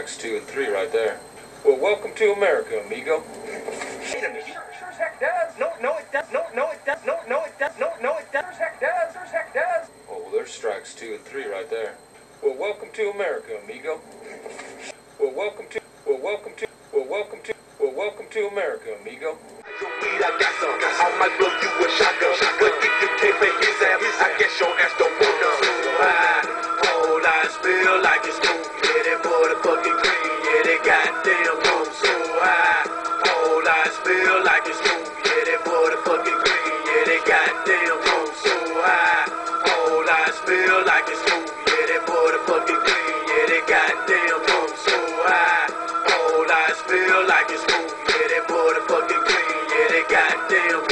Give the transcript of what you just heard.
tracks two and three right there. Well, welcome to America, amigo. Wait a minute. Sure, sure as heck does. No, no, it does. No, no, it does. No, no, it does. No, no, it does. Sure as heck does. Sure as heck does. Oh, well, there's strikes two and three right there. Well, welcome to America, amigo. Well, welcome to. Well, welcome to. Well, welcome to. Well, welcome to America, amigo. Spill like it's cool. Yeah, the fucking green. Yeah, that goddamn room so high. Whole lot spill like it's cool. Yeah, the fucking green. Yeah, that goddamn room so high. Whole lot spill like it's cool. Yeah, that boy the fucking green. Yeah, that goddamn room so high. Whole lot spill like it's cool. Yeah, that boy the fucking green. Yeah, that goddamn